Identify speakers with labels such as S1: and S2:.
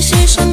S1: 是些？